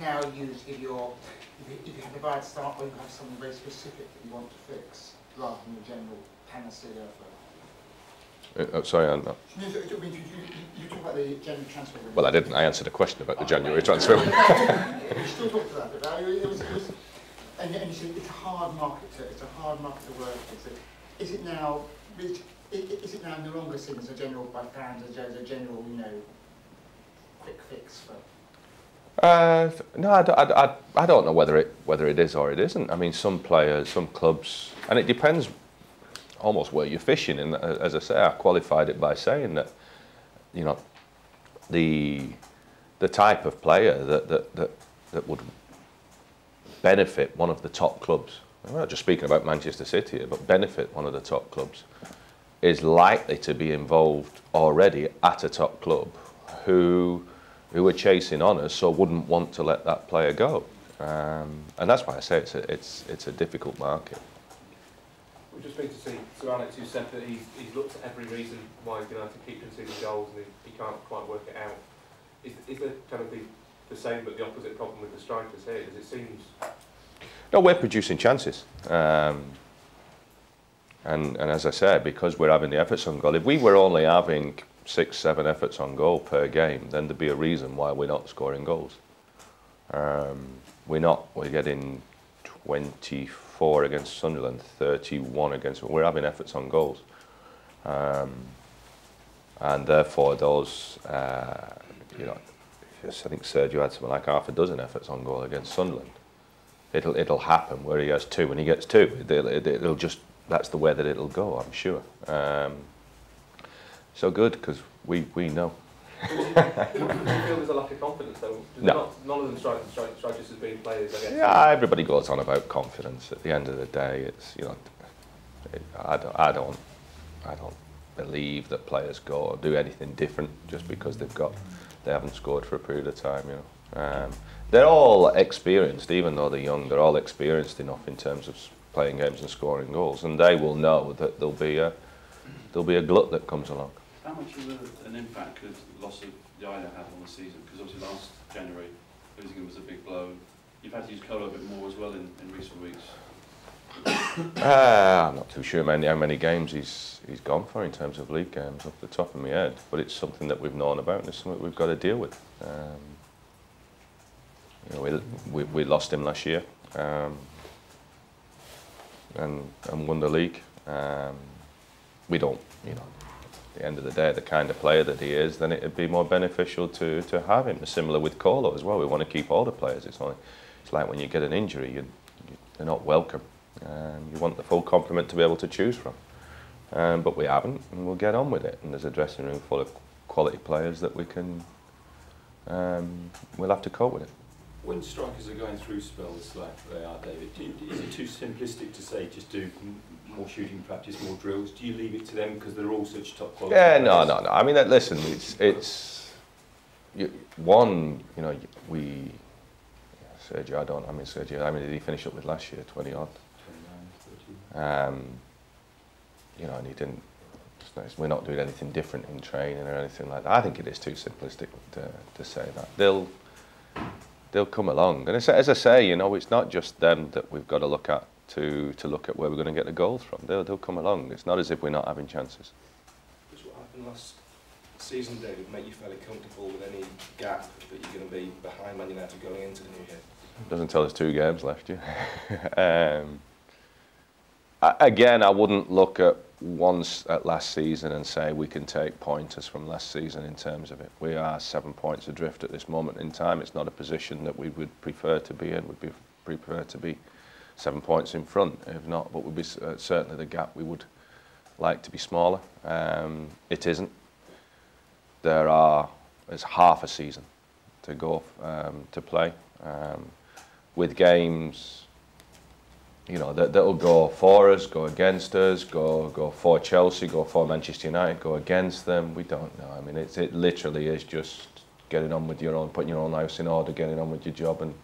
now used if you're if you, if you have a bad start or you have something very specific that you want to fix rather than the general panacea for Uh, oh, sorry, I'm not. No, so, I mean, you, you, you talk about the January transfer window. Well, I didn't. I answered a question about the January transfer. you still talk to that, but uh, it was, it was, and, and you said it's a hard market to, it's a hard market to work is it now, is it, is it now no longer seen as a general, by fans, as a, as a general, you know, quick fix for Uh, no, I, don't- I, I, I don't know whether it whether it is or it isn't. I mean, some players, some clubs, and it depends almost where you're fishing. And as I say, I qualified it by saying that, you know, the the type of player that that that, that would benefit one of the top clubs. I'm not just speaking about Manchester City here, but benefit one of the top clubs is likely to be involved already at a top club who who are chasing honours, so wouldn't want to let that player go. Um, and that's why I say it's a, it's it's a difficult market. We've just been to see Sir Alex, who said that he's, he's looked at every reason why United keep conceding goals and he, he can't quite work it out. Is, is there kind of the, the same but the opposite problem with the strikers here? Because it seems No, we're producing chances. Um, and, and as I said, because we're having the efforts on goal, if we were only having six, seven efforts on goal per game, then there'd be a reason why we're not scoring goals. Um, we're not. We're getting 24 against Sunderland, 31 against. We're having efforts on goals, um, and therefore those. Uh, you know, yes, I think Sergio had something like half a dozen efforts on goal against Sunderland. It'll it'll happen where he has two, and he gets two. It'll, it'll just that's the way that it'll go. I'm sure. Um, so good because we we know. Do you feel there's a lack of confidence though? No. Not, none of them strike, strike, strike just as being players, I guess. Yeah, everybody goes on about confidence. At the end of the day, it's you know, it, I don't, I don't, I don't believe that players go or do anything different just because they've got, they haven't scored for a period of time. You know, um, they're all experienced, even though they're young. They're all experienced enough in terms of playing games and scoring goals, and they will know that there'll be a, there'll be a glut that comes along. How much of a, an impact could loss of Yaya have on the season? Because obviously last January, losing him was a big blow. You've had to use Kolo a bit more as well in, in recent weeks. Uh, I'm not too sure many, how many games he's he's gone for in terms of league games off the top of my head, but it's something that we've known about and it's something we've got to deal with. Um, you know, we, we, we lost him last year um, and, and won the league. Um, we don't, you know, the end of the day, the kind of player that he is, then it'd be more beneficial to, to have him. Similar with Kolo as well. We want to keep all the players. It's only, it's like when you get an injury, you, you, they're not welcome. Um, you want the full complement to be able to choose from. Um, but we haven't, and we'll get on with it. And there's a dressing room full of quality players that we can, um, we'll have to cope with it. When strikers are going through spells like they are, David, you, is it too simplistic to say just do more shooting practice, more drills? Do you leave it to them because they're all such top quality? Yeah, no, no, no. I mean, listen, it's it's you, one. You know, we Sergio. I don't. I mean, Sergio. I mean, did he finish up with last year? Twenty odd. 29, 30. Um, you know, and he didn't. We're not doing anything different in training or anything like that. I think it is too simplistic to, to say that. They'll they'll come along, and as I say, you know, it's not just them that we've got to look at to to look at where we're going to get the goals from. They'll they'll come along. It's not as if we're not having chances. Does what happened last season, David, make you fairly comfortable with any gap that you're going to be behind Man United going into the new year? Doesn't tell us two games left, yeah. um, again, I wouldn't look at once at last season and say we can take pointers from last season in terms of it. We are seven points adrift at this moment in time. It's not a position that we would prefer to be in. We'd be prefer to be seven points in front, if not, but would be uh, certainly the gap we would like to be smaller. Um, it isn't. There are it's half a season to go um, to play um, with games you know, that that'll go for us, go against us, go go for Chelsea, go for Manchester United, go against them. We don't know. I mean, it's it literally is just getting on with your own, putting your own house in order, getting on with your job, and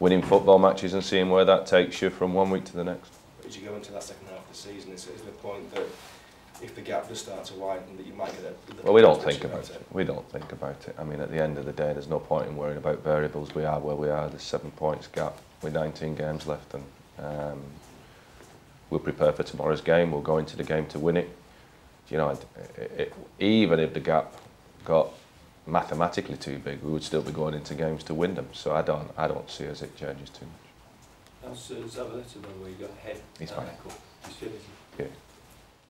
winning football matches and seeing where that takes you from one week to the next. As you go into that second half of the season, is, is the point that if the gap does start to widen, that you might get a... Well, we don't think about out it. We don't think about it. I mean, at the end of the day, there's no point in worrying about variables. We are where we are. There's seven points gap with 19 games left, and Um, we'll prepare for tomorrow's game. We'll go into the game to win it. You know, it, it, even if the gap got mathematically too big, we would still be going into games to win them. So I don't, I don't see as it changes too much. How's uh, Zavaleta, by the way? You got ahead. head. He's fine. He's finished. Yeah.